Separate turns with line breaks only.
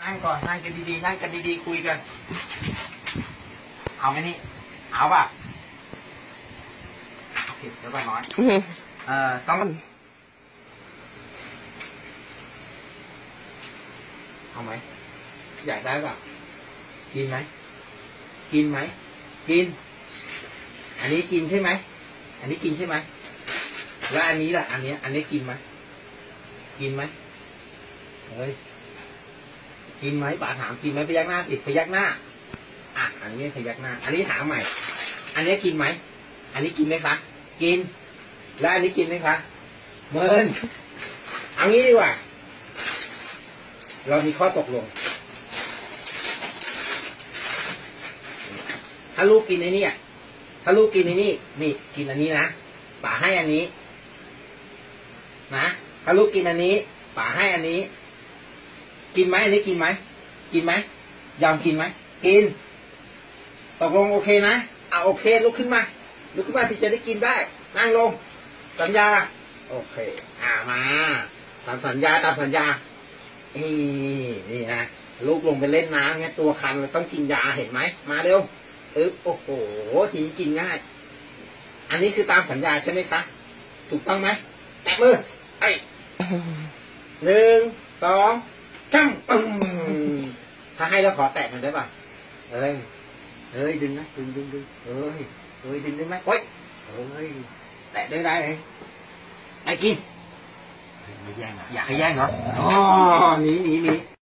นั่งก่อนนั่งกันดีๆนั่งกันดีๆคุยกัน เอาไหมนี่ เอาป่ะโอเคเดี๋ยวก่อนน้อยเอ่อต้องเอาไหมอยากได้ป่ะกินไหมกินไหมกิน อันนี้กินใช่ไหมอันนี้กินใช่ไหมแล้วอันนี้ล่ะ อันเนี้ยอันนี้กินไหมกินไหมเฮ้ย กินไหมป๋าถามกินไหมพยักหน้าติดพยักหน้า อะ อันนี้พยักหน้า อันนี้ถามใหม่ อันนี้กินไหม อันนี้กินไหมคะ กิน แล้วอันนี้กินไหมคะเมินเอางี้ดีกว่า เรามีข้อตกลง ถ้าลูกกินไอ้นี่ถ้าลูกกินไอ้นี่ นี่กินอันนี้นะป๋าให้อันนี้ นะ ถ้าลูกกินอันนี้ป๋าให้อันนี้ กินไหมอันนี้กินไหม กินไหมยอมกินไหม กิน ตกลงโอเคนะเอาโอเคลุกขึ้นมาลุกขึ้นมาที่จะได้กินได้ นั่งลง สัญญา โอเค อ่ามาตามสัญญาตามสัญญานี่นี่นะลูกลงไปเล่นน้ำเงี้ยตัวคันเลยต้องกินยาเห็นไหม มาเร็วอึ๊บโอ้โหทีนี้กินง่าย อันนี้คือตามสัญญาใช่ไหมคะ ถูกต้องไหมแตะมือไอ้หนึ่งสอง จ้ำปึ้งถ้าให้แล้วขอแตะมันได้ป่ะเอ้ยเอ้ยดึงนะดึงดึงดึงเอ้ยเอ้ยดึงได้ไหมโอ้ยเอ้ยแตะได้ได้เลยไอ้กินไม่แย่งอะอยากให้แย่งเหรออ๋อหนีหนีหนี